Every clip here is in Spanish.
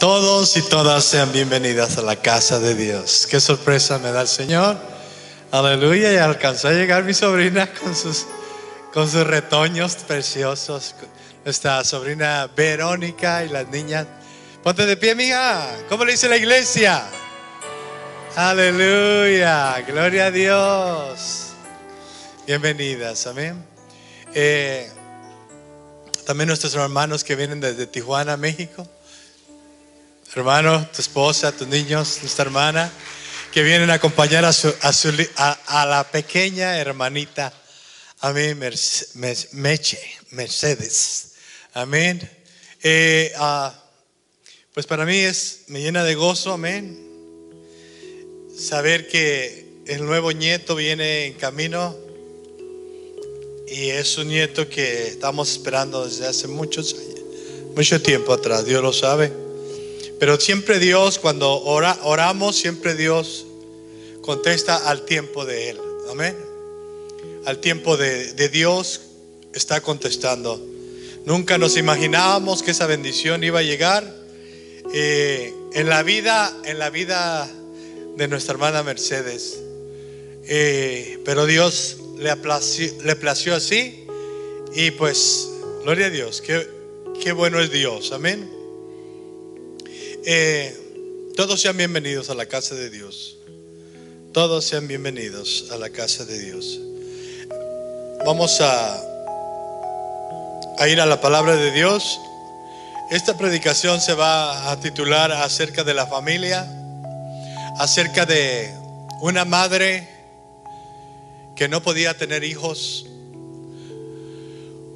Todos y todas sean bienvenidas a la casa de Dios. Qué sorpresa me da el Señor. Aleluya. Y alcanzó a llegar mi sobrina con sus, con sus retoños preciosos. Nuestra sobrina Verónica y las niñas. Ponte de pie, amiga. ¿Cómo le dice la iglesia? Aleluya. Gloria a Dios. Bienvenidas. Amén. Eh, también nuestros hermanos que vienen desde Tijuana, México. Hermano, tu esposa, tus niños, nuestra hermana, que vienen a acompañar a, a, la pequeña hermanita. Amén, Meche, Mercedes. Amén. Eh, ah, pues para mí es, me llena de gozo, amén. Saber que el nuevo nieto viene en camino y es un nieto que estamos esperando desde hace muchos años, mucho tiempo atrás, Dios lo sabe. Pero siempre Dios, cuando ora, oramos, siempre Dios contesta al tiempo de Él. Amén. Al tiempo de, Dios está contestando. Nunca nos imaginábamos que esa bendición iba a llegar eh, en la vida, en la vida de nuestra hermana Mercedes. Eh, pero Dios le plació, así. Y pues, gloria a Dios, qué, qué bueno es Dios, amén. Eh, todos sean bienvenidos a la casa de Dios. Todos sean bienvenidos a la casa de Dios. Vamos a, a ir a la palabra de Dios. Esta predicación se va a titular acerca de la familia, acerca de una madre que no podía tener hijos.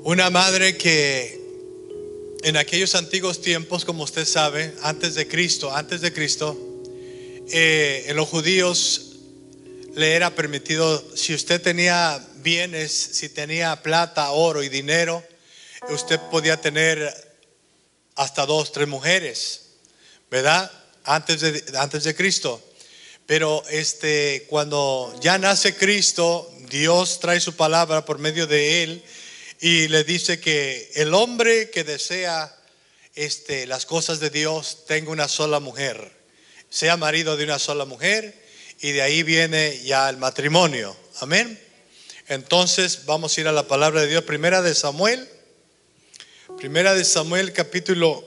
Una madre que en aquellos antiguos tiempos, como usted sabe, antes de Cristo, antes de Cristo, eh, en los judíos le era permitido, si usted tenía bienes, si tenía plata, oro y dinero, usted podía tener hasta dos, tres mujeres, ¿verdad? Antes de, antes de Cristo. Pero este, cuando ya nace Cristo, Dios trae su palabra por medio de él y le dice que el hombre que desea este, las cosas de Dios tenga una sola mujer, sea marido de una sola mujer y de ahí viene ya el matrimonio. Amén. Entonces vamos a ir a la palabra de Dios, primera de Samuel, primera de Samuel capítulo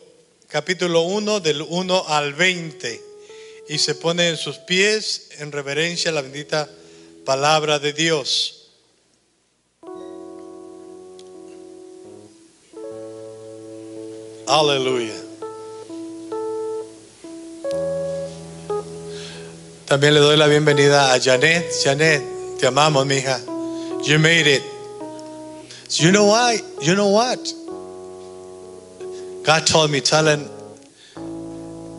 capítulo 1 del 1 al 20 y se pone en sus pies en reverencia a la bendita palabra de Dios. Aleluya. También le doy la bienvenida a Janet. Janet, te amamos, mija. You made it. you know why? You know what? God told me, telling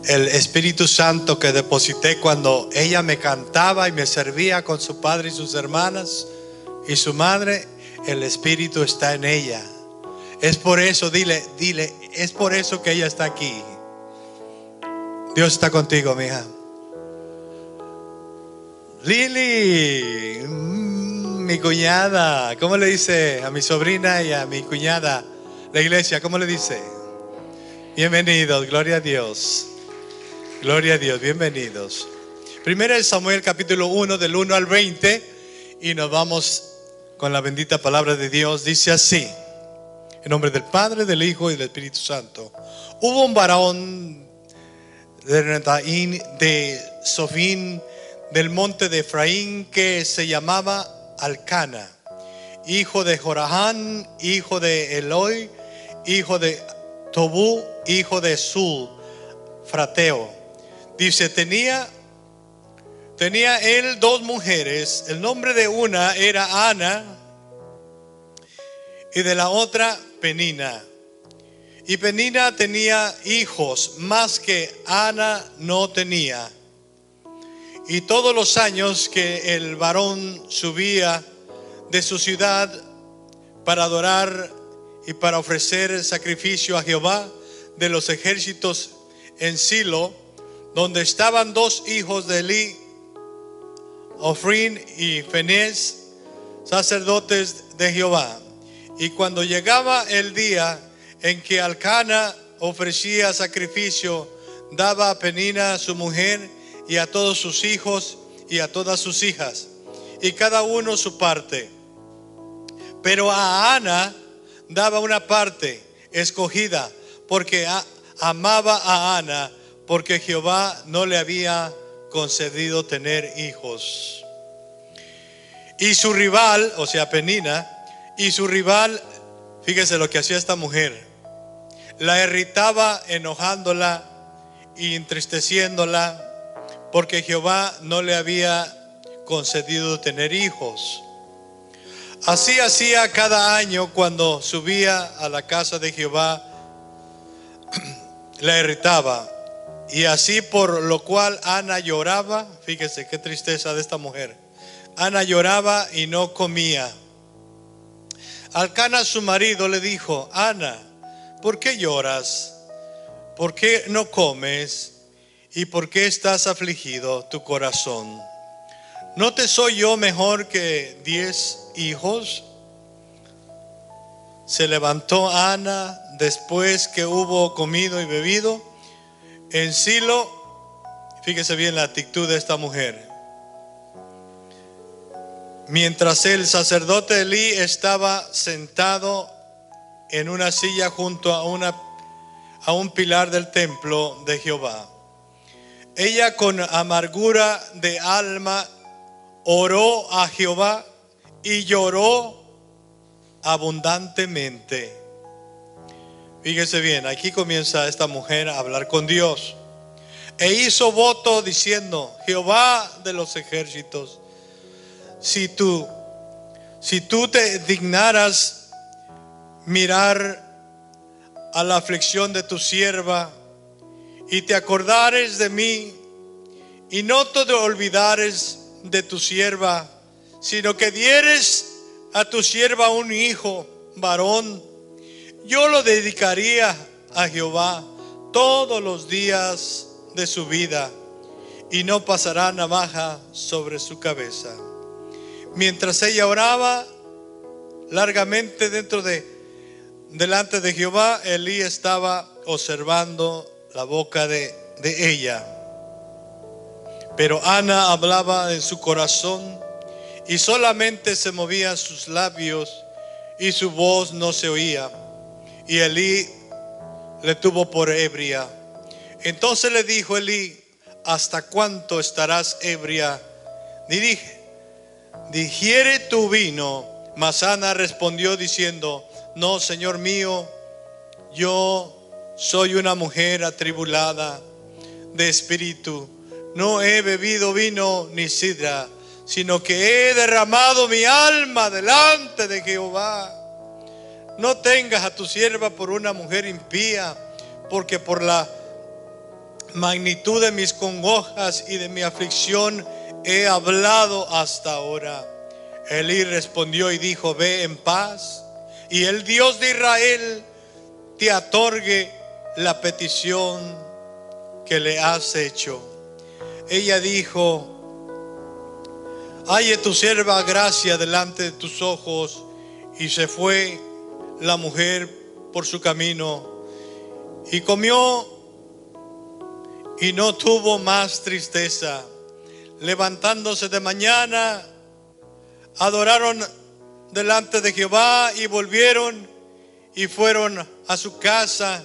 el Espíritu Santo que deposité cuando ella me cantaba y me servía con su padre y sus hermanas y su madre, el Espíritu está en ella. Es por eso, dile, dile, es por eso que ella está aquí. Dios está contigo, mija. Lili, mm, mi cuñada, ¿cómo le dice a mi sobrina y a mi cuñada la iglesia? ¿Cómo le dice? Bienvenidos, gloria a Dios. Gloria a Dios, bienvenidos. Primera de Samuel capítulo 1 del 1 al 20 y nos vamos con la bendita palabra de Dios. Dice así, en nombre del Padre, del Hijo y del Espíritu Santo. Hubo un varón de Sofín del monte de Efraín que se llamaba Alcana, hijo de Jorahán, hijo de Eloi, hijo de Tobú, hijo de Sul, frateo Dice, tenía, tenía él dos mujeres. El nombre de una era Ana y de la otra Penina. Y Penina tenía hijos, más que Ana no tenía. Y todos los años que el varón subía de su ciudad para adorar y para ofrecer sacrificio a Jehová de los ejércitos en Silo, donde estaban dos hijos de Eli, Ofrin y Fenés, sacerdotes de Jehová. Y cuando llegaba el día en que Alcana ofrecía sacrificio daba a Penina su mujer y a todos sus hijos y a todas sus hijas, y cada uno su parte. Pero a Ana daba una parte escogida, porque amaba a Ana, porque Jehová no le había concedido tener hijos. Y su rival, o sea, Penina, y su rival, fíjese lo que hacía esta mujer, la irritaba enojándola y entristeciéndola, porque Jehová no le había concedido tener hijos. Así hacía cada año cuando subía a la casa de Jehová, la irritaba. Y así por lo cual Ana lloraba, fíjese qué tristeza de esta mujer. Ana lloraba y no comía. Alcana su marido le dijo, Ana, ¿por qué lloras? ¿Por qué no comes? ¿Y por qué estás afligido tu corazón? ¿No te soy yo mejor que diez hijos? Se levantó Ana después que hubo comido y bebido en Silo. Fíjese bien la actitud de esta mujer. Mientras el sacerdote Elí estaba sentado en una silla junto a, una, a un pilar del templo de Jehová. Ella con amargura de alma oró a Jehová y lloró abundantemente. Fíjese bien, aquí comienza esta mujer a hablar con Dios. E hizo voto diciendo, Jehová de los ejércitos, si tú, si tú te dignaras mirar a la aflicción de tu sierva y te acordares de mí y no te olvidares de tu sierva, sino que dieres a tu sierva un hijo varón, yo lo dedicaría a Jehová todos los días de su vida y no pasará navaja sobre su cabeza. Mientras ella oraba largamente dentro de delante de Jehová, Elí estaba observando la boca de, de ella. Pero Ana hablaba en su corazón y solamente se movían sus labios y su voz no se oía. Y Elí le tuvo por ebria. Entonces le dijo Elí, ¿hasta cuánto estarás ebria? Dirige, digiere tu vino. Mas Ana respondió diciendo, no, Señor mío, yo soy una mujer atribulada de espíritu. No he bebido vino ni sidra sino que he derramado mi alma delante de Jehová. No tengas a tu sierva por una mujer impía, porque por la magnitud de mis congojas y de mi aflicción he hablado hasta ahora. Elí respondió y dijo, ve en paz, y el Dios de Israel te otorgue la petición que le has hecho. Ella dijo, Halle tu sierva gracia delante de tus ojos. Y se fue la mujer por su camino y comió y no tuvo más tristeza. Levantándose de mañana, adoraron delante de Jehová y volvieron y fueron a su casa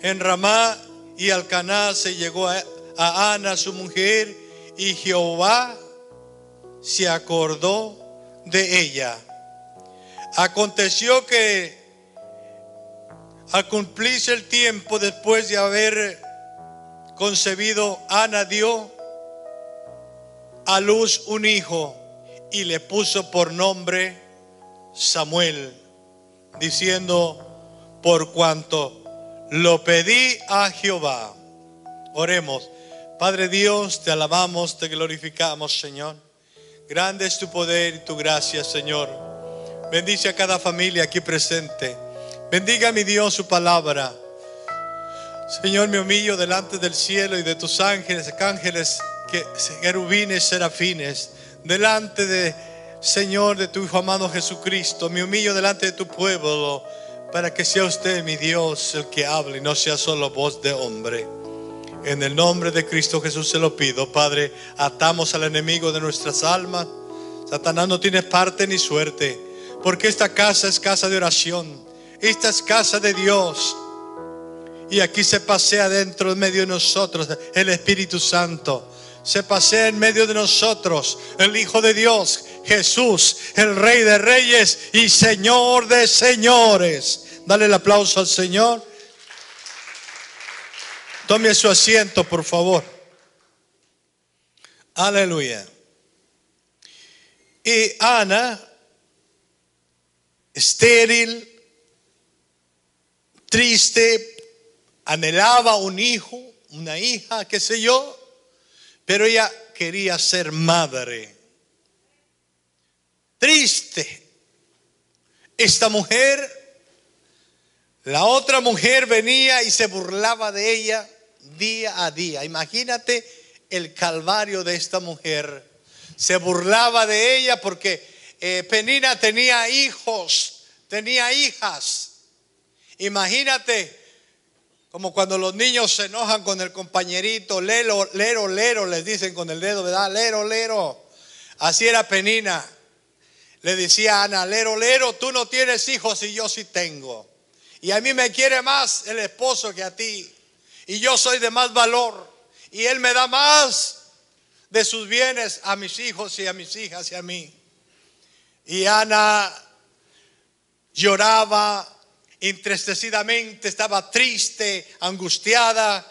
en Ramá y Alcaná se llegó a, a Ana su mujer y Jehová se acordó de ella. Aconteció que al cumplirse el tiempo después de haber concebido, Ana dio a luz un hijo y le puso por nombre Samuel, diciendo, por cuanto lo pedí a Jehová. Oremos. Padre Dios, te alabamos, te glorificamos, Señor. Grande es tu poder y tu gracia, Señor. Bendice a cada familia aquí presente. Bendiga mi Dios su palabra. Señor, me humillo delante del cielo y de tus ángeles, ángeles, que, querubines, serafines, delante de, Señor, de tu Hijo amado Jesucristo. Me humillo delante de tu pueblo para que sea usted, mi Dios, el que hable y no sea solo voz de hombre. En el nombre de Cristo Jesús se lo pido, Padre. Atamos al enemigo de nuestras almas. Satanás no tiene parte ni suerte, porque esta casa es casa de oración. Esta es casa de Dios. Y aquí se pasea dentro, en medio de nosotros, el Espíritu Santo. Se pasea en medio de nosotros el Hijo de Dios, Jesús, el Rey de Reyes y Señor de Señores. Dale el aplauso al Señor. Tome su asiento, por favor. Aleluya. Y Ana, estéril, triste, anhelaba un hijo, una hija, qué sé yo, pero ella quería ser madre. Triste. Esta mujer la otra mujer venía y se burlaba de ella día a día. Imagínate el calvario de esta mujer. Se burlaba de ella porque eh, Penina tenía hijos, tenía hijas. Imagínate como cuando los niños se enojan con el compañerito, lero, lero, lero, les dicen con el dedo, ¿verdad? Lero, lero. Así era Penina. Le decía Ana, lero, lero, tú no tienes hijos y yo sí tengo. Y a mí me quiere más el esposo que a ti. Y yo soy de más valor. Y él me da más de sus bienes a mis hijos y a mis hijas y a mí. Y Ana lloraba entristecidamente, estaba triste, angustiada.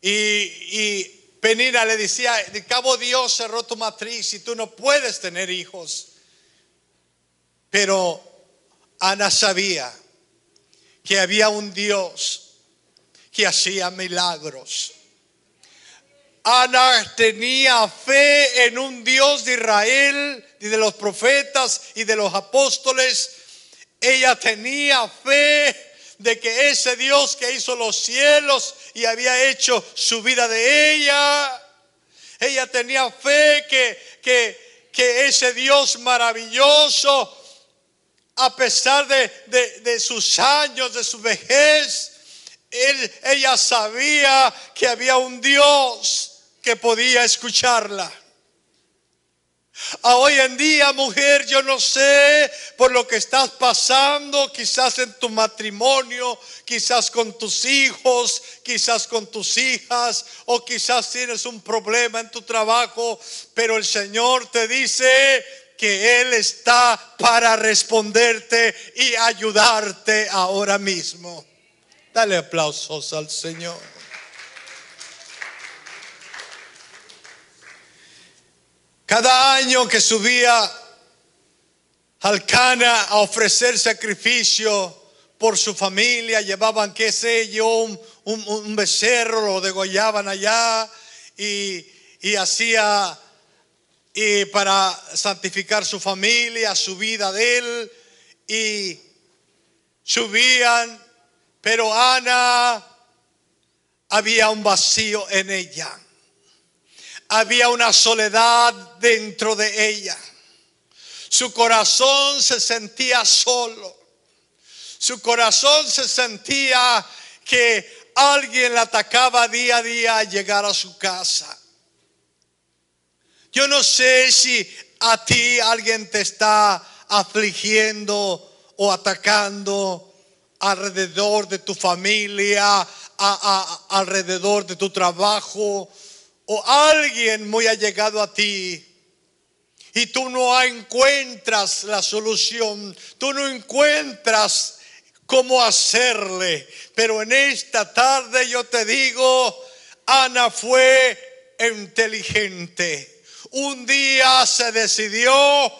Y, Penina le decía, de cabo Dios cerró tu matriz y tú no puedes tener hijos. Pero Ana sabía que había un Dios que hacía milagros. Ana tenía fe en un Dios de Israel y de los profetas y de los apóstoles. Ella tenía fe de que ese Dios que hizo los cielos y había hecho su vida de ella, ella tenía fe que, que, que ese Dios maravilloso a pesar de, sus años, de su vejez, ella sabía que había un Dios que podía escucharla. A hoy en día, mujer, yo no sé por lo que estás pasando, quizás en tu matrimonio, quizás con tus hijos, quizás con tus hijas, o quizás tienes un problema en tu trabajo, pero el Señor te dice, que Él está para responderte y ayudarte ahora mismo. Dale aplausos al Señor. Cada año que subía al Cana a ofrecer sacrificio por su familia, llevaban, qué sé yo, un, becerro, lo degollaban allá y, y hacía y para santificar su familia, su vida de él, y subían, pero Ana había un vacío en ella, había una soledad dentro de ella, su corazón se sentía solo, su corazón se sentía que alguien la atacaba día a día a llegar a su casa. Yo no sé si a ti alguien te está afligiendo o atacando alrededor de tu familia, alrededor de tu trabajo, o alguien muy allegado a ti. Y tú no encuentras la solución, tú no encuentras cómo hacerle. Pero en esta tarde yo te digo, Ana fue inteligente un día se decidió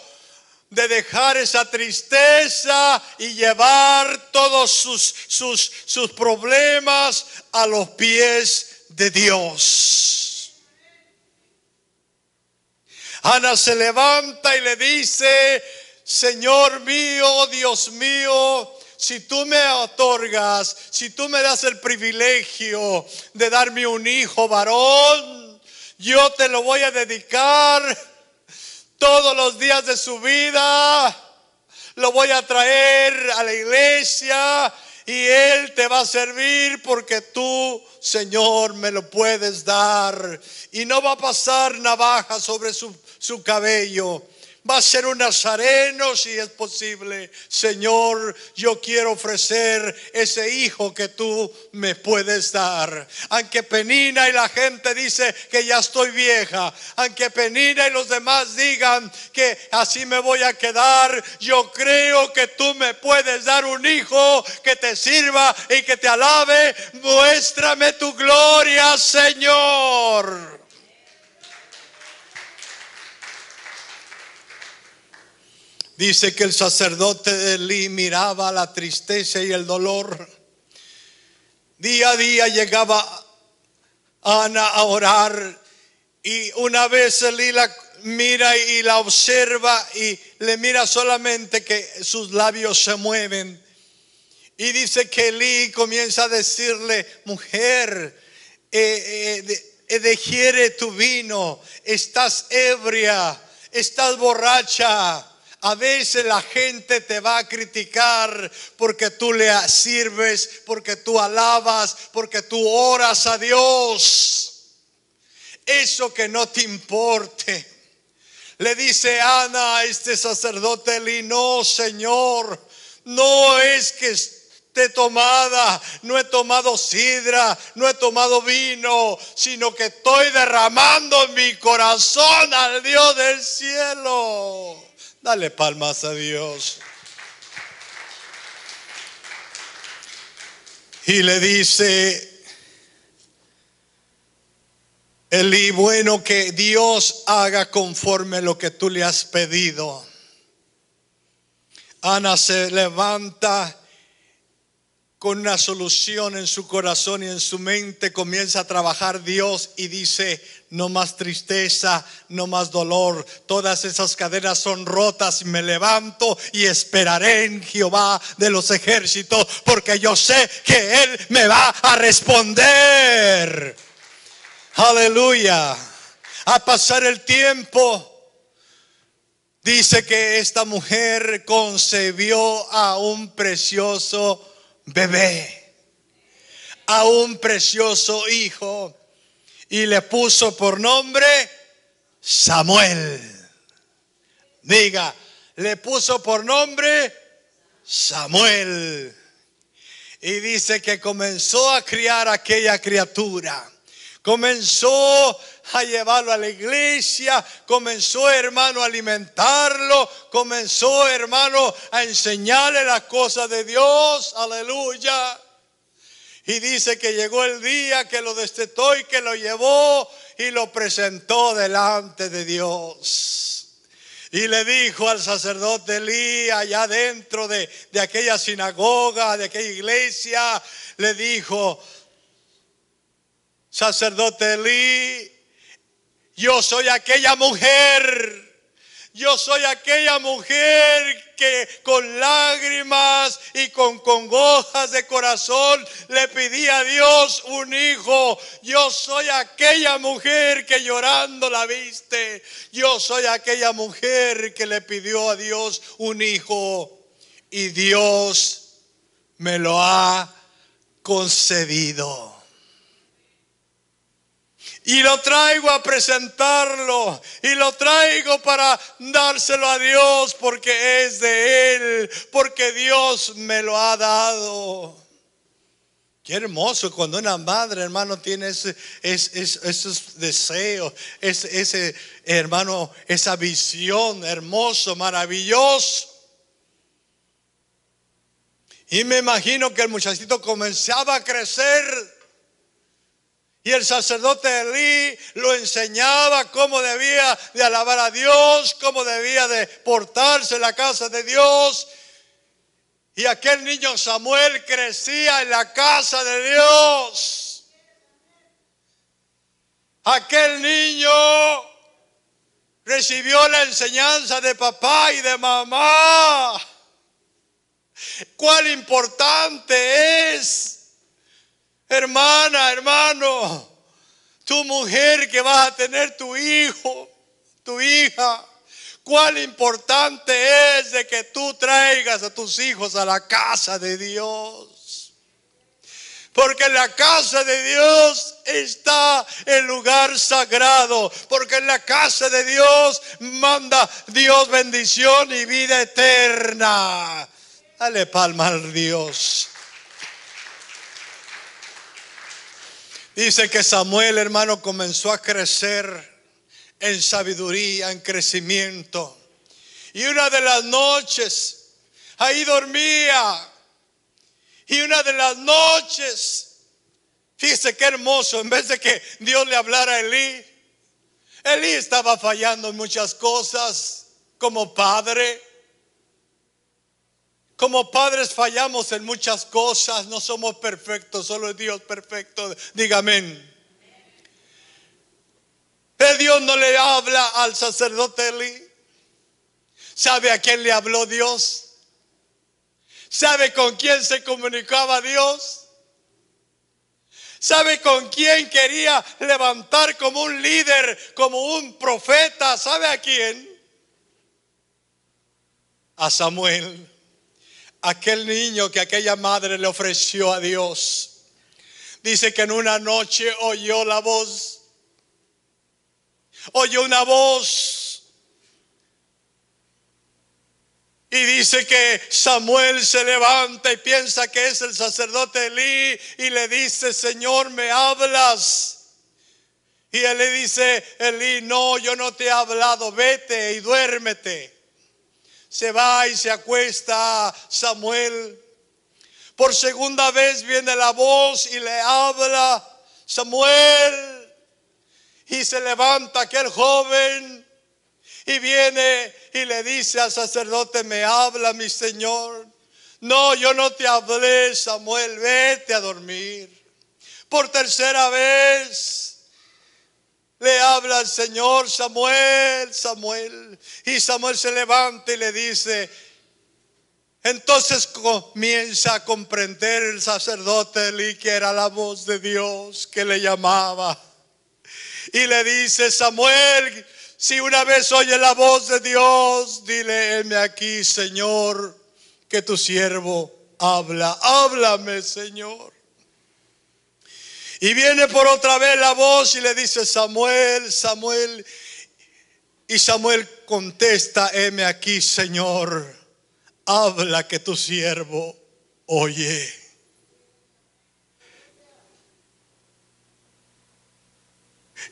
de dejar esa tristeza y llevar todos sus, sus, sus problemas a los pies de Dios. Ana se levanta y le dice, Señor mío, Dios mío, si tú me otorgas, si tú me das el privilegio de darme un hijo varón, yo te lo voy a dedicar todos los días de su vida. Lo voy a traer a la iglesia y Él te va a servir porque tú, Señor, me lo puedes dar. Y no va a pasar navaja sobre su, su cabello va a ser un nazareno si es posible. Señor, yo quiero ofrecer ese hijo que tú me puedes dar. Aunque Penina y la gente dice que ya estoy vieja, aunque Penina y los demás digan que así me voy a quedar, yo creo que tú me puedes dar un hijo que te sirva y que te alabe. Muéstrame tu gloria, Señor. Dice que el sacerdote de Eli miraba la tristeza y el dolor. Día a día llegaba Ana a orar y una vez Eli la mira y la observa y le mira solamente que sus labios se mueven. Y dice que Eli comienza a decirle, mujer, eh, eh, tu vino, estás ebria, estás borracha. A veces la gente te va a criticar porque tú le sirves, porque tú alabas, porque tú oras a Dios. Eso que no te importe. Le dice Ana a este sacerdote Eli, no, Señor, no es que esté tomada, no he tomado sidra, no he tomado vino, sino que estoy derramando mi corazón al Dios del cielo. Dale palmas a Dios. Y le dice, Eli, bueno que Dios haga conforme lo que tú le has pedido. Ana se levanta con una solución en su corazón y en su mente comienza a trabajar Dios y dice, no más tristeza, no más dolor, todas esas cadenas son rotas me levanto y esperaré en Jehová de los ejércitos porque yo sé que Él me va a responder. Aleluya. A pasar el tiempo, dice que esta mujer concebió a un precioso bebé, a un precioso hijo, y le puso por nombre Samuel. Diga, le puso por nombre Samuel. Y dice que comenzó a criar aquella criatura. Comenzó a llevarlo a la iglesia, comenzó hermano a alimentarlo, comenzó hermano a enseñarle las cosas de Dios, aleluya. Y dice que llegó el día que lo destetó y que lo llevó y lo presentó delante de Dios. Y le dijo al sacerdote Elí allá dentro de, de aquella sinagoga, de aquella iglesia, le dijo, sacerdote Elí, yo soy aquella mujer. Yo soy aquella mujer que con lágrimas y con congojas de corazón le pedí a Dios un hijo. Yo soy aquella mujer que llorando la viste. Yo soy aquella mujer que le pidió a Dios un hijo. Y Dios me lo ha concedido. Y lo traigo a presentarlo. Y lo traigo para dárselo a Dios porque es de Él. Porque Dios me lo ha dado. Qué hermoso cuando una madre, hermano, tiene ese, esos deseos, ese, ese, hermano, esa visión hermoso, maravilloso. Y me imagino que el muchachito comenzaba a crecer y el sacerdote Elí lo enseñaba cómo debía de alabar a Dios, cómo debía de portarse en la casa de Dios. Y aquel niño Samuel crecía en la casa de Dios. Aquel niño recibió la enseñanza de papá y de mamá. Cuán importante es Hermana, hermano, tu mujer que vas a tener tu hijo, tu hija, cuán importante es de que tú traigas a tus hijos a la casa de Dios. Porque en la casa de Dios está el lugar sagrado. Porque en la casa de Dios manda Dios bendición y vida eterna. Dale palma al Dios. Dice que Samuel, hermano, comenzó a crecer en sabiduría, en crecimiento. Y una de las noches, ahí dormía. Y una de las noches, fíjese qué hermoso, en vez de que Dios le hablara a Elí, Elí estaba fallando en muchas cosas como padre. Como padres fallamos en muchas cosas, no somos perfectos, solo Dios perfecto. Dígame. El Dios no le habla al sacerdote Elí. ¿Sabe a quién le habló Dios? ¿Sabe con quién se comunicaba Dios? ¿Sabe con quién quería levantar como un líder, como un profeta? ¿Sabe a quién? A Samuel, aquel niño que aquella madre le ofreció a Dios. Dice que en una noche oyó la voz, oyó una voz Y dice que Samuel se levanta y piensa que es el sacerdote Elí y le dice, Señor, ¿me hablas? Y él le dice, Elí, no, yo no te he hablado, vete y duérmete. Se va y se acuesta Samuel. Por segunda vez viene la voz y le habla, Samuel. Y se levanta aquel joven y viene y le dice al sacerdote, me habla mi Señor. No, yo no te hablé, Samuel, vete a dormir. Por tercera vez le habla al Señor, Samuel, Samuel. Y Samuel se levanta y le dice, entonces comienza a comprender el sacerdote Eli que era la voz de Dios que le llamaba. Y le dice, Samuel, si una vez oye la voz de Dios, dile, heme aquí, Señor, que tu siervo habla. Háblame, Señor. Y viene por otra vez la voz y le dice, Samuel, Samuel. Y Samuel contesta, heme aquí, Señor. Habla que tu siervo oye.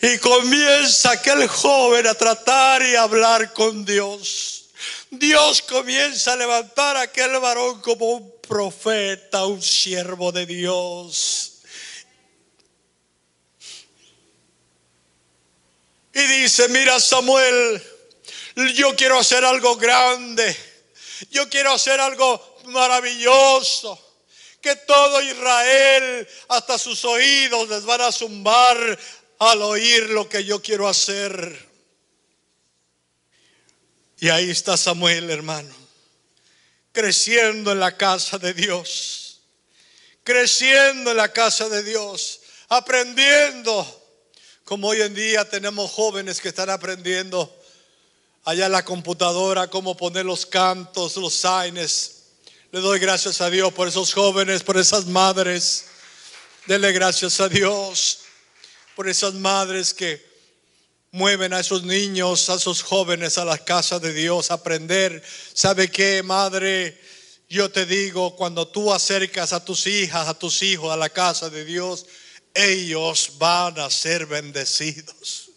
Y comienza aquel joven a tratar y hablar con Dios. Dios comienza a levantar a aquel varón como un profeta, un siervo de Dios. Y dice, mira Samuel, yo quiero hacer algo grande. Yo quiero hacer algo maravilloso. Que todo Israel, hasta sus oídos, les van a zumbar al oír lo que yo quiero hacer. Y ahí está Samuel, hermano, creciendo en la casa de Dios, creciendo en la casa de Dios, aprendiendo, como hoy en día tenemos jóvenes que están aprendiendo allá en la computadora cómo poner los cantos, los signes. Le doy gracias a Dios por esos jóvenes, por esas madres. Dele gracias a Dios por esas madres que mueven a esos niños, a esos jóvenes a la casa de Dios, a aprender. ¿Sabe qué, madre? Yo te digo, cuando tú acercas a tus hijas, a tus hijos a la casa de Dios, ellos van a ser bendecidos.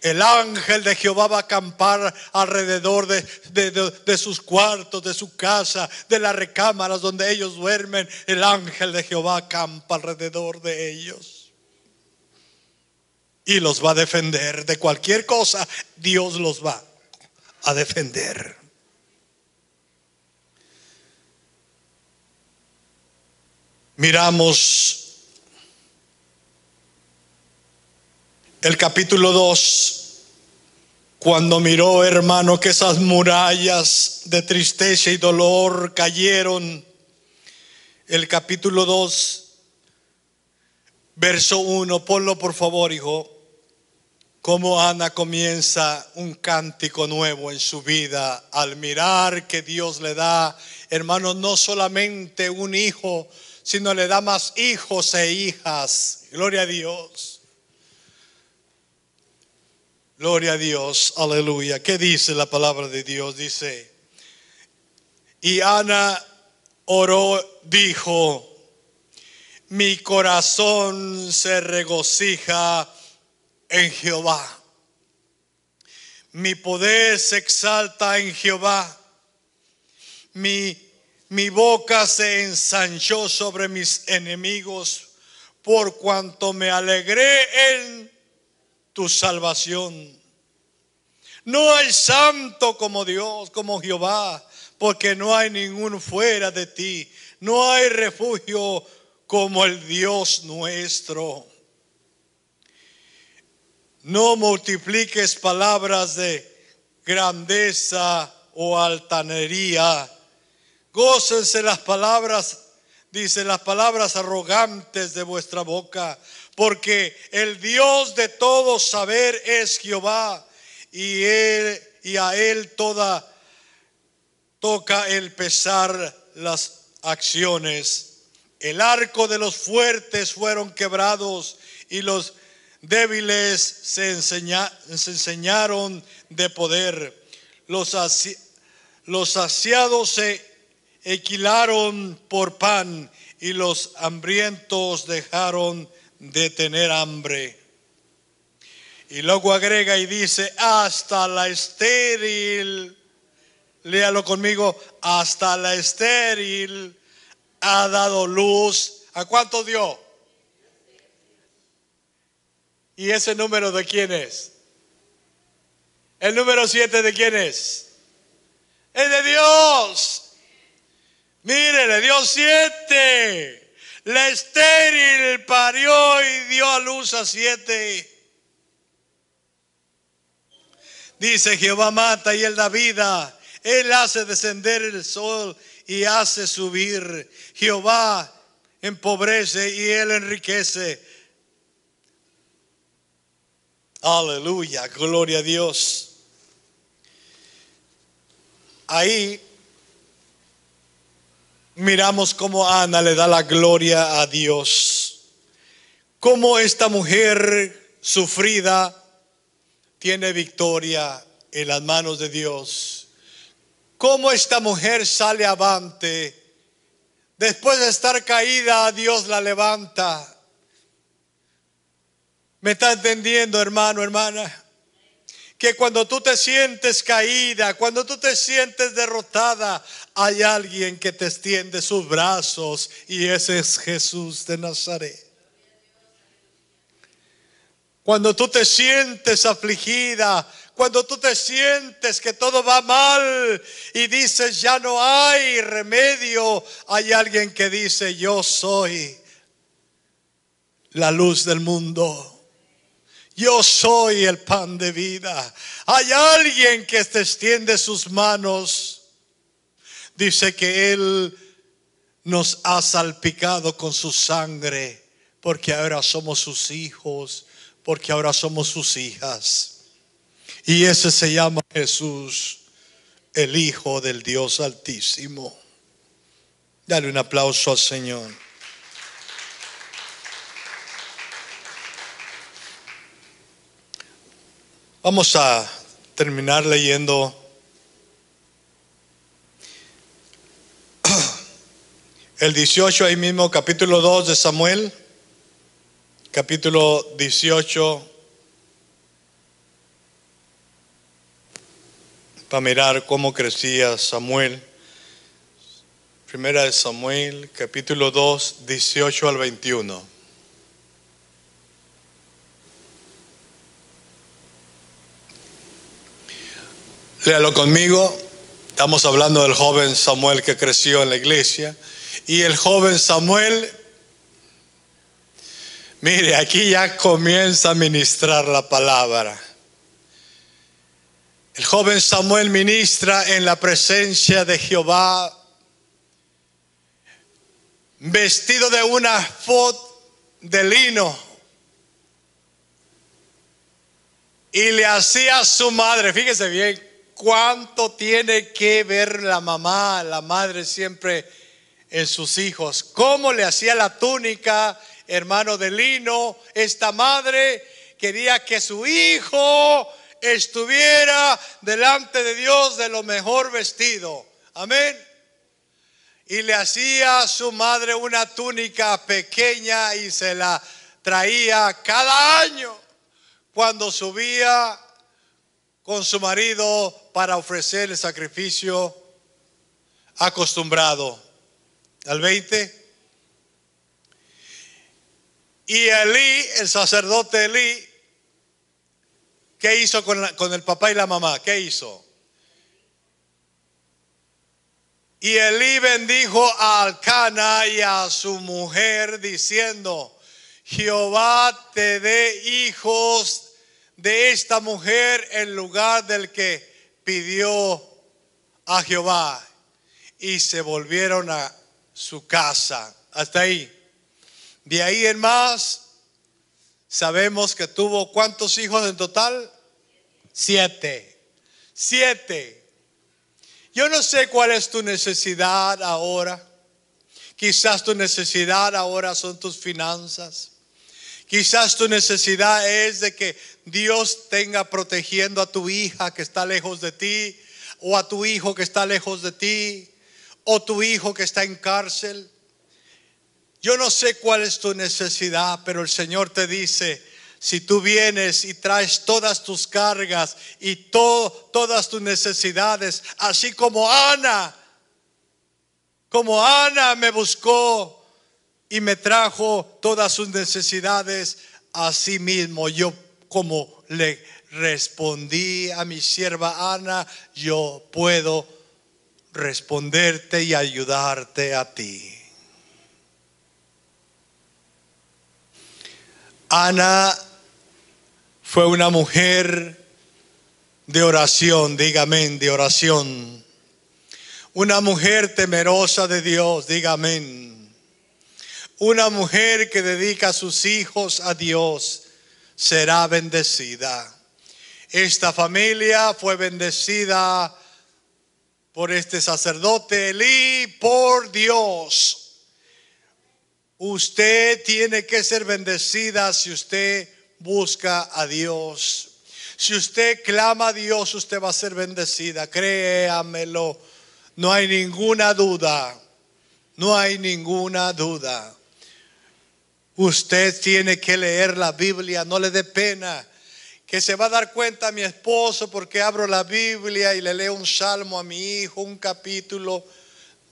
El ángel de Jehová va a acampar alrededor de, de, sus cuartos, de su casa, de las recámaras donde ellos duermen. El ángel de Jehová acampa alrededor de ellos y los va a defender de cualquier cosa. Dios los va a defender. Miramos el capítulo 2. Cuando miró, hermano, que esas murallas de tristeza y dolor cayeron. El capítulo 2, verso 1, ponlo por favor, hijo cómo Ana comienza un cántico nuevo en su vida al mirar que Dios le da, hermano, no solamente un hijo, sino le da más hijos e hijas. Gloria a Dios. Gloria a Dios, aleluya. ¿Qué dice la palabra de Dios? Dice, y Ana oró, dijo, mi corazón se regocija en Jehová. Mi poder se exalta en Jehová. Mi, mi boca se ensanchó sobre mis enemigos por cuanto me alegré en tu salvación. No hay santo como Dios, como Jehová, porque no hay ninguno fuera de ti. No hay refugio como el Dios nuestro. No multipliques palabras de grandeza o altanería. Gócense las palabras, dice las palabras arrogantes de vuestra boca, porque el Dios de todo saber es Jehová y él y a él toda toca el pesar las acciones. El arco de los fuertes fueron quebrados y los débiles se, enseñaron de poder. Los, los saciados se equilaron por pan y los hambrientos dejaron de tener hambre. Y luego agrega y dice, hasta la estéril, léalo conmigo, hasta la estéril ha dado luz. ¿A cuánto dio? ¿Y ese número de quién es? El número siete de quién es? Es de Dios. Mire, le dio siete. La estéril parió y dio a luz a siete. Dice Jehová mata y él da vida. Él hace descender el sol y hace subir. Jehová empobrece y él enriquece. Aleluya, gloria a Dios. Ahí miramos cómo Ana le da la gloria a Dios. Cómo esta mujer sufrida tiene victoria en las manos de Dios. Cómo esta mujer sale avante. Después de estar caída, Dios la levanta. ¿Me está entendiendo, hermano, hermana? Que cuando tú te sientes caída, cuando tú te sientes derrotada, hay alguien que te extiende sus brazos y ese es Jesús de Nazaret. Cuando tú te sientes afligida, cuando tú te sientes que todo va mal y dices ya no hay remedio, hay alguien que dice yo soy la luz del mundo. Yo soy el pan de vida. Hay alguien que te extiende sus manos. Dice que Él nos ha salpicado con su sangre, porque ahora somos sus hijos, porque ahora somos sus hijas. Y ese se llama Jesús, el Hijo del Dios Altísimo. Dale un aplauso al Señor. Vamos a terminar leyendo el 18 ahí mismo, capítulo 2 de Samuel, capítulo 18, para mirar cómo crecía Samuel. Primera de Samuel, capítulo 2, 18 al 21. Léalo conmigo. Estamos hablando del joven Samuel que creció en la iglesia. Y el joven Samuel, mire, aquí ya comienza a ministrar la palabra. El joven Samuel ministra en la presencia de Jehová, vestido de una fot de lino. Y le hacía a su madre, fíjese bien, cuánto tiene que ver la mamá, la madre siempre en sus hijos. ¿Cómo le hacía la túnica, hermano de lino? Esta madre quería que su hijo estuviera delante de Dios de lo mejor vestido. Amén. Y le hacía a su madre una túnica pequeña y se la traía cada año cuando subía con su marido para ofrecer el sacrificio acostumbrado. Al 20. Y Elí, el sacerdote Elí, ¿qué hizo con, el papá y la mamá? ¿Qué hizo? Y Elí bendijo a Alcana y a su mujer diciendo, Jehová te dé hijos de esta mujer en lugar del que pidió a Jehová. Y se volvieron a su casa. Hasta ahí. De ahí en más, sabemos que tuvo cuántos hijos en total? Siete. Siete. Yo no sé cuál es tu necesidad ahora. Quizás tu necesidad ahora son tus finanzas. Quizás tu necesidad es de que Dios tenga protegiendo a tu hija que está lejos de ti, o a tu hijo que está lejos de ti, o tu hijo que está en cárcel. Yo no sé cuál es tu necesidad, pero el Señor te dice, si tú vienes y traes todas tus cargas y todas tus necesidades, así como Ana, como Ana me buscó y me trajo todas sus necesidades, así mismo yo como le respondí a mi sierva Ana, yo puedo responderte y ayudarte a ti. Ana fue una mujer de oración, dígame, de oración. Una mujer temerosa de Dios, dígame. Una mujer que dedica a sus hijos a Dios será bendecida. Esta familia fue bendecida por este sacerdote Elí, por Dios. Usted tiene que ser bendecida si usted busca a Dios. Si usted clama a Dios, usted va a ser bendecida. Créamelo. No hay ninguna duda. No hay ninguna duda. Usted tiene que leer la Biblia. No le dé pena. Que se va a dar cuenta mi esposo porque abro la Biblia y le leo un salmo a mi hijo, un capítulo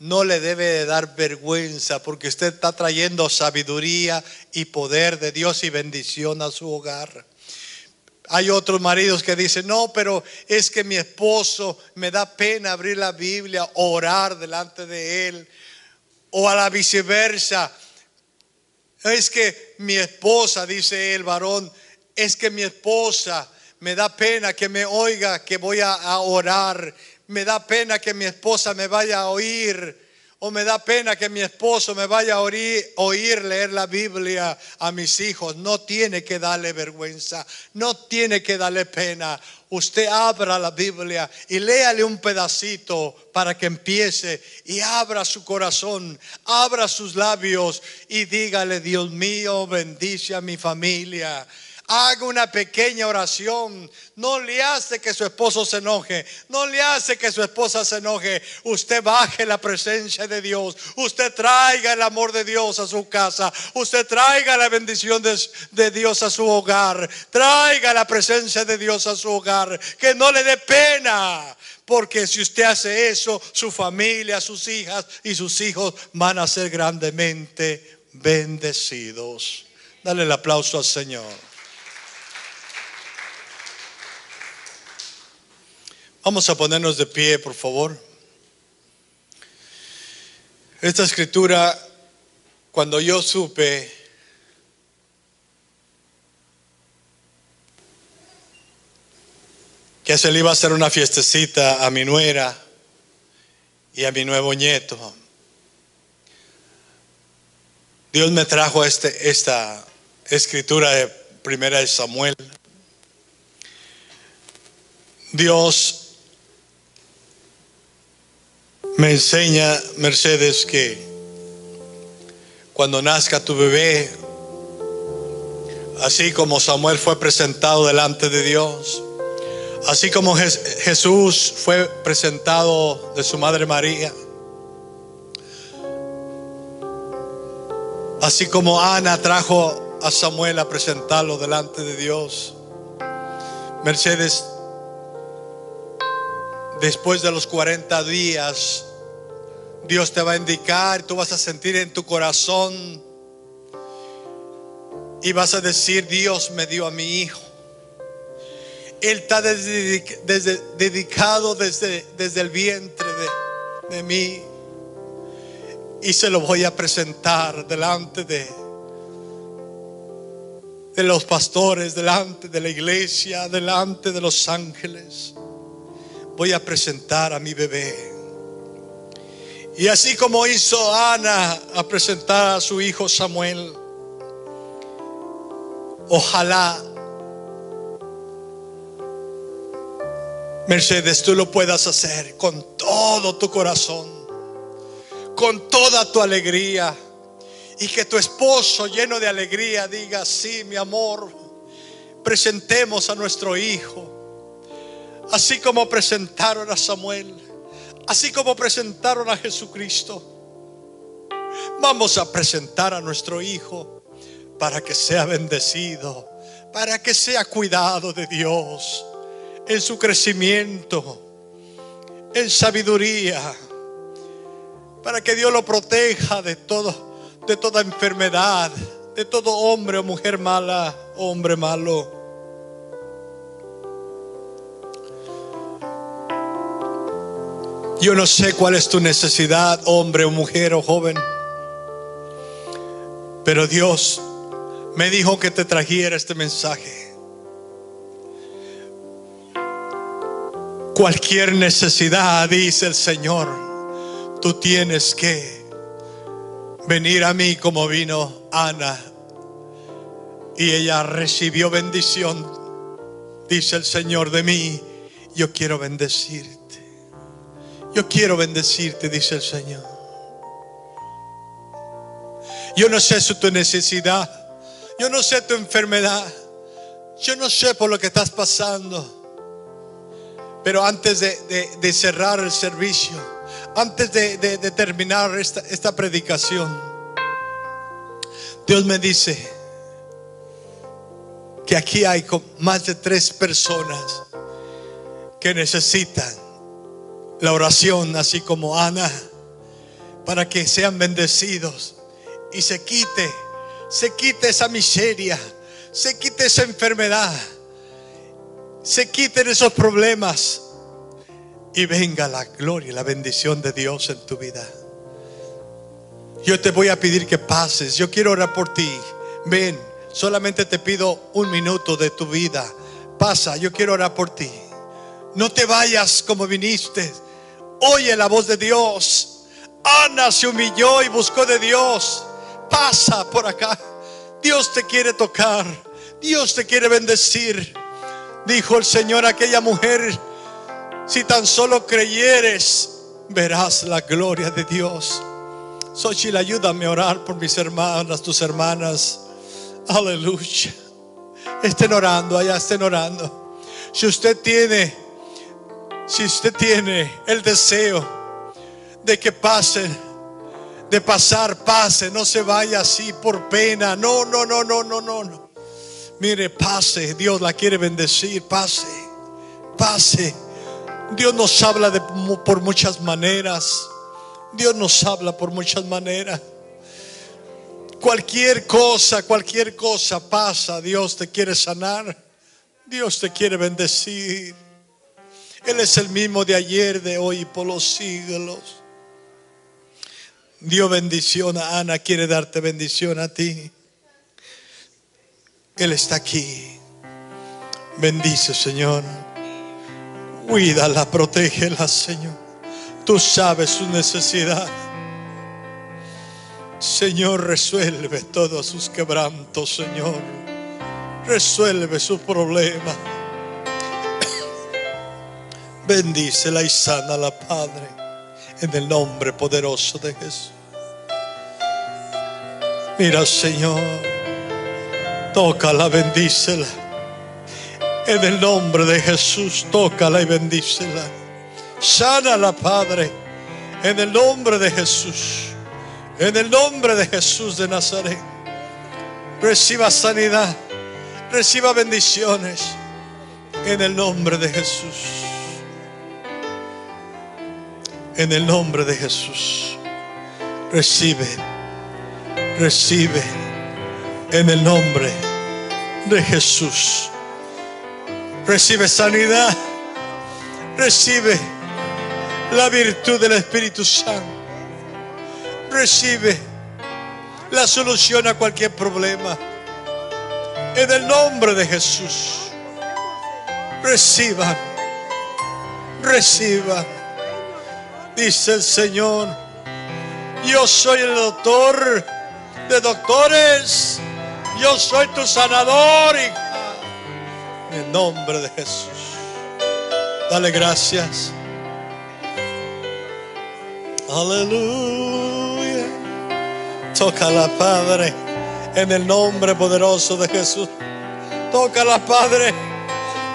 no le debe de dar vergüenza porque usted está trayendo sabiduría y poder de Dios y bendición a su hogar. Hay otros maridos que dicen, no, pero es que mi esposo me da pena abrir la Biblia, orar delante de él, o a la viceversa. Es que mi esposa, dice el varón, es que mi esposa me da pena que me oiga que voy a orar. Me da pena que mi esposa me vaya a oír o me da pena que mi esposo me vaya a oír, leer la Biblia a mis hijos. No tiene que darle vergüenza, no tiene que darle pena. Usted abra la Biblia y léale un pedacito para que empiece y abra su corazón, abra sus labios y dígale, Dios mío, bendice a mi familia haga una pequeña oración. No le hace que su esposo se enoje. No le hace que su esposa se enoje. Usted baje la presencia de Dios. Usted traiga el amor de Dios a su casa. Usted traiga la bendición de, de Dios a su hogar. Traiga la presencia de Dios a su hogar. Que no le dé pena. Porque si usted hace eso, su familia, sus hijas y sus hijos van a ser grandemente bendecidos. Dale el aplauso al Señor. Vamos a ponernos de pie, por favor. Esta escritura, cuando yo supe que se le iba a hacer una fiestecita a mi nuera y a mi nuevo nieto, Dios me trajo este, esta escritura de Primera de Samuel. Dios me enseña Mercedes que cuando nazca tu bebé, así como Samuel fue presentado delante de Dios, así como Jesús fue presentado de su madre María, así como Ana trajo a Samuel a presentarlo delante de Dios. Mercedes, después de los 40 días, Dios te va a indicar, tú vas a sentir en tu corazón y vas a decir, Dios me dio a mi hijo. Él está dedicado desde, desde el vientre de, de mí y se lo voy a presentar delante de, de los pastores, delante de la iglesia, delante de los ángeles. Voy a presentar a mi bebé. Y así como hizo Ana a presentar a su hijo Samuel, ojalá Mercedes tú lo puedas hacer con todo tu corazón, con toda tu alegría. Y que tu esposo lleno de alegría diga, sí, mi amor, presentemos a nuestro hijo. Así como presentaron a Samuel Así como presentaron a Jesucristo, vamos a presentar a nuestro Hijo para que sea bendecido, para que sea cuidado de Dios en su crecimiento, en sabiduría, para que Dios lo proteja de todo, de toda enfermedad, de todo hombre o mujer mala, hombre malo. Yo no sé cuál es tu necesidad, hombre o mujer o joven. Pero Dios me dijo que te trajera este mensaje. Cualquier necesidad, dice el Señor, tú tienes que venir a mí como vino Ana. Y ella recibió bendición, dice el Señor de mí. Yo quiero bendecir. Yo quiero bendecirte, dice el Señor. Yo no sé tu necesidad. Yo no sé tu enfermedad. Yo no sé por lo que estás pasando. Pero antes de, cerrar el servicio, antes de, terminar esta, esta predicación, Dios me dice que aquí hay más de tres personas que necesitan la oración, así como Ana, para que sean bendecidos y se quite, se quite esa miseria, se quite esa enfermedad, se quiten esos problemas y venga la gloria y la bendición de Dios en tu vida. Yo te voy a pedir que pases, yo quiero orar por ti. Ven, solamente te pido un minuto de tu vida. Pasa, yo quiero orar por ti. No te vayas como viniste Oye la voz de Dios. Ana se humilló y buscó de Dios. Pasa por acá. Dios te quiere tocar. Dios te quiere bendecir. Dijo el Señor a aquella mujer, si tan solo creyeres, verás la gloria de Dios. Xochitl, ayúdame a orar por mis hermanas, tus hermanas. Aleluya. Estén orando, allá estén orando. Si usted tiene si usted tiene el deseo de que pase, de pasar, pase, no se vaya así por pena. No, no, no, no, no, no, no. Mire, pase, Dios la quiere bendecir, pase, pase. Dios nos habla por muchas maneras. Dios nos habla por muchas maneras. Cualquier cosa, cualquier cosa pasa, Dios te quiere sanar. Dios te quiere bendecir. Él es el mismo de ayer, de hoy y por los siglos. Dios bendición a Ana, quiere darte bendición a ti. Él está aquí. Bendice, Señor. Cuídala, protégela, Señor. Tú sabes su necesidad. Señor, resuelve todos sus quebrantos, Señor. Resuelve sus problemas. Bendícela y sana la Padre en el nombre poderoso de Jesús. Mira, Señor, tócala, bendícela. En el nombre de Jesús, tócala y bendícela. Sánala, Padre. En el nombre de Jesús. En el nombre de Jesús de Nazaret. Reciba sanidad. Reciba bendiciones. En el nombre de Jesús. En el nombre de Jesús. Recibe. Recibe. En el nombre de Jesús. Recibe sanidad. Recibe la virtud del Espíritu Santo. Recibe la solución a cualquier problema. En el nombre de Jesús. Reciban. Reciban. Dice el Señor. Yo soy el doctor de doctores. Yo soy tu sanador. En el nombre de Jesús. Dale gracias. Aleluya. Tócala, Padre, en el nombre poderoso de Jesús. Tócala, Padre.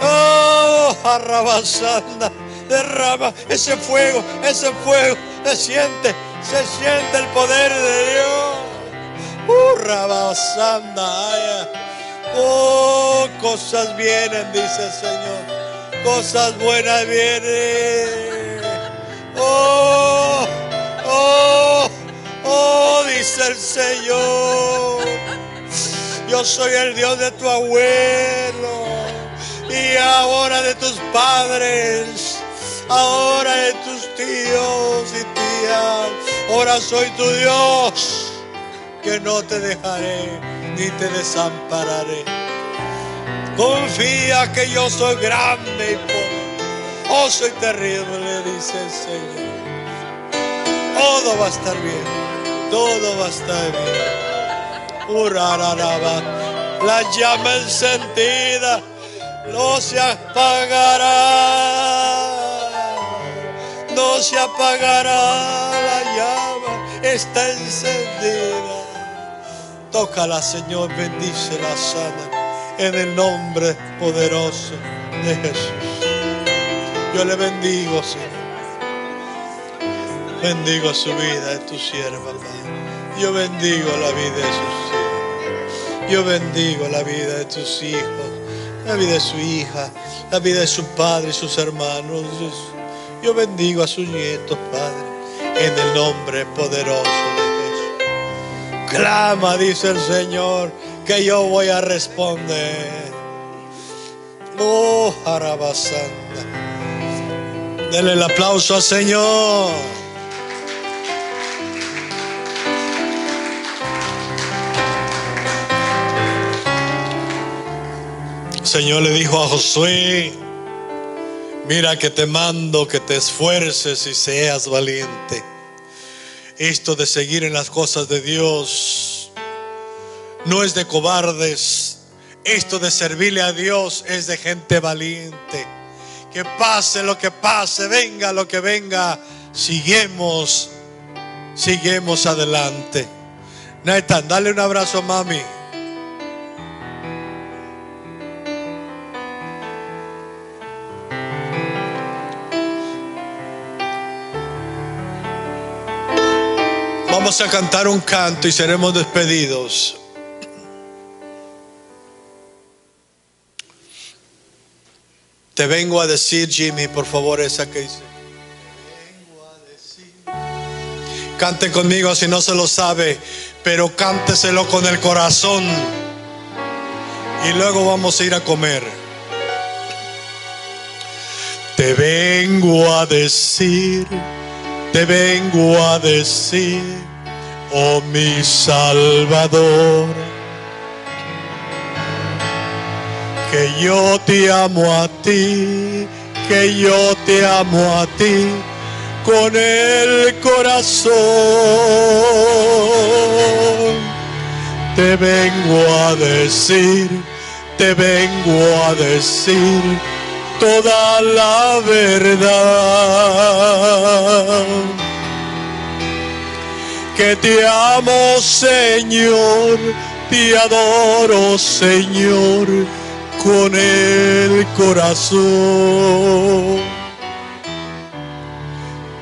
Oh, arrabasanda. Derrama ese fuego, ese fuego. Se siente, se siente el poder de Dios. Uh, rabasanda. Oh, cosas vienen, dice el Señor. Cosas buenas vienen. Oh, oh, oh, dice el Señor. Yo soy el Dios de tu abuelo y ahora de tus padres, ahora de tus tíos y tías. Ahora soy tu Dios que no te dejaré ni te desampararé. Confía que yo soy grande y poderoso. Oh, soy terrible, dice el Señor. Todo va a estar bien. Todo va a estar bien. Urararaba. La llama encendida no se apagará. Se apagará la llama. Está encendida. Tócala, Señor. Bendícela, sana. En el nombre poderoso de Jesús. Yo le bendigo, Señor. Bendigo su vida de tu sierva. Yo bendigo la vida de sus hijos. Yo bendigo la vida de tus hijos, la vida de su hija, la vida de su padre y sus hermanos. Yo bendigo a sus nietos, Padre, en el nombre poderoso de Jesús. Clama, dice el Señor, que yo voy a responder. Oh, Arabasanda. Denle el aplauso al Señor. Señor le dijo a Josué, mira que te mando que te esfuerces y seas valiente. Esto de seguir en las cosas de Dios no es de cobardes. Esto de servirle a Dios es de gente valiente. Que pase lo que pase, venga lo que venga, siguemos, siguemos adelante. Nathan, dale un abrazo a mami. Vamos a cantar un canto y seremos despedidos. Te vengo a decir, Jimmy, por favor, esa que dice. Cante conmigo si no se lo sabe, pero cánteselo con el corazón. Y luego vamos a ir a comer. Te vengo a decir, te vengo a decir, oh mi Salvador que yo te amo a ti, que yo te amo a ti con el corazón. Te vengo a decir, te vengo a decir toda la verdad. Que te amo Señor, te adoro Señor con el corazón.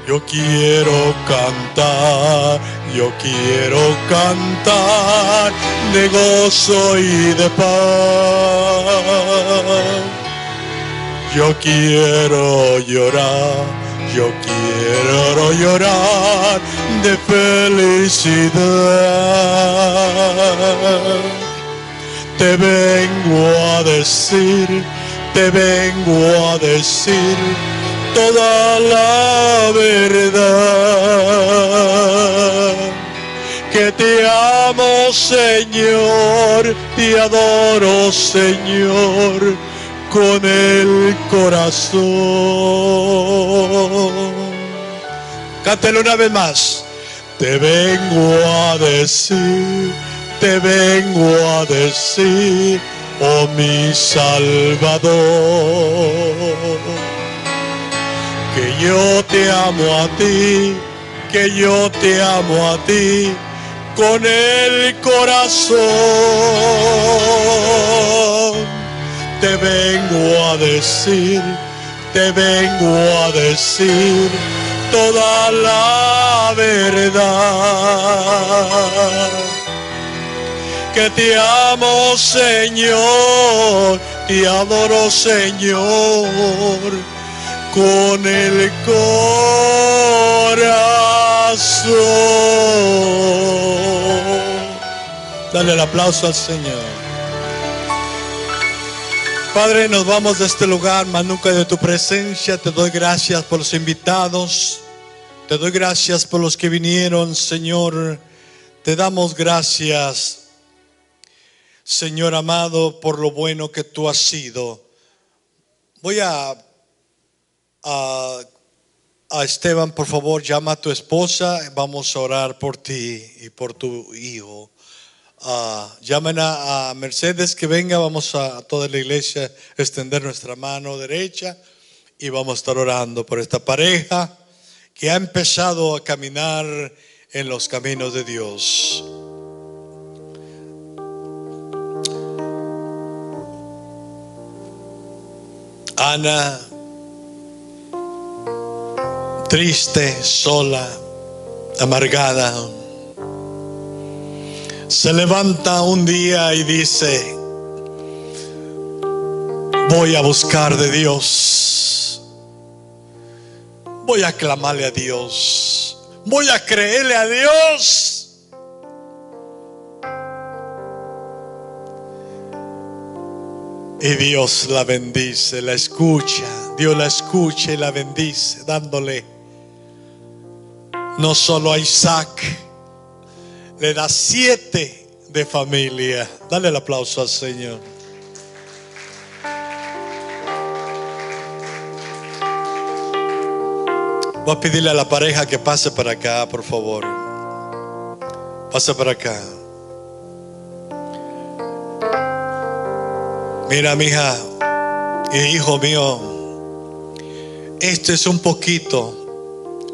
Yo quiero cantar, yo quiero cantar de gozo y de paz. Yo quiero llorar, yo quiero llorar de felicidad. Te vengo a decir, te vengo a decir toda la verdad. Que te amo, Señor, te adoro, Señor, con el corazón. Cántelo una vez más. Te vengo a decir, te vengo a decir, oh mi Salvador que yo te amo a ti, que yo te amo a ti con el corazón. Te vengo a decir, te vengo a decir toda la verdad. Que te amo, Señor, te adoro, Señor con el corazón. Dale el aplauso al Señor. Padre, nos vamos de este lugar, mas nunca de tu presencia. Te doy gracias por los invitados. Te doy gracias por los que vinieron, Señor. Te damos gracias, Señor amado, por lo bueno que tú has sido. Voy a a, a Esteban, por favor, llama a tu esposa. Vamos a orar por ti y por tu hijo. Ah, llamen a, a Mercedes que venga. Vamos a, a toda la iglesia extender nuestra mano derecha y vamos a estar orando por esta pareja que ha empezado a caminar en los caminos de Dios. Ana triste, sola, amargada, se levanta un día y dice, voy a buscar de Dios, voy a clamarle a Dios, voy a creerle a Dios. Y Dios la bendice, la escucha, Dios la escucha y la bendice, dándole. No solo a Isaac, le da siete de familia. Dale el aplauso al Señor. Voy a pedirle a la pareja que pase para acá, por favor. Pase para acá. Mira, mija y hijo mío, esto es un poquito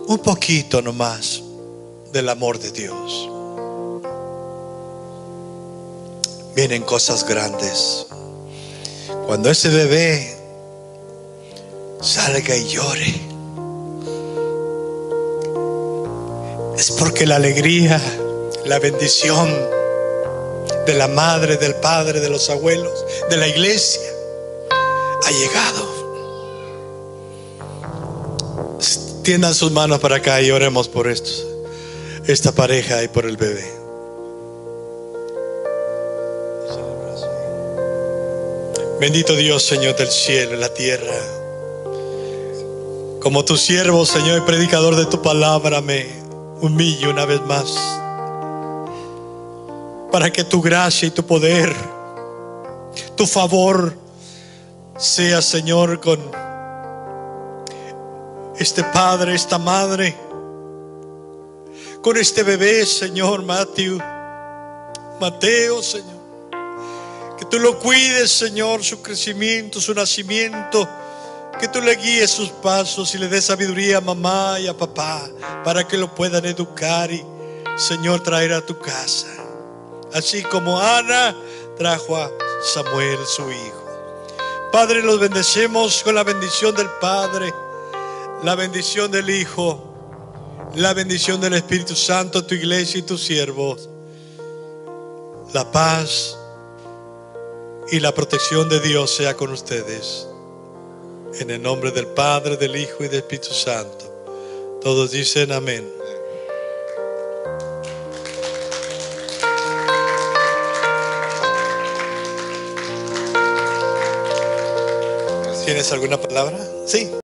un poquito nomás del amor de Dios. Vienen cosas grandes. Cuando ese bebé salga y llore, es porque la alegría, la bendición de la madre, del padre, de los abuelos, de la iglesia, ha llegado. Tiendan sus manos para acá y oremos por estos, esta pareja y por el bebé. Bendito Dios, Señor del cielo y la tierra. Como tu siervo, Señor, y predicador de tu palabra, me humillo una vez más. Para que tu gracia y tu poder, tu favor, sea, Señor, con este padre, esta madre, con este bebé, Señor Mateo, Mateo, Señor. Que tú lo cuides, Señor, su crecimiento, su nacimiento. Que tú le guíes sus pasos y le des sabiduría a mamá y a papá para que lo puedan educar y Señor, traer a tu casa. Así como Ana trajo a Samuel, su hijo. Padre, los bendecemos con la bendición del Padre, la bendición del Hijo, la bendición del Espíritu Santo, tu iglesia y tus siervos. La paz y la protección de Dios sea con ustedes. En el nombre del Padre, del Hijo y del Espíritu Santo. Todos dicen amén. ¿Tienes alguna palabra? Sí.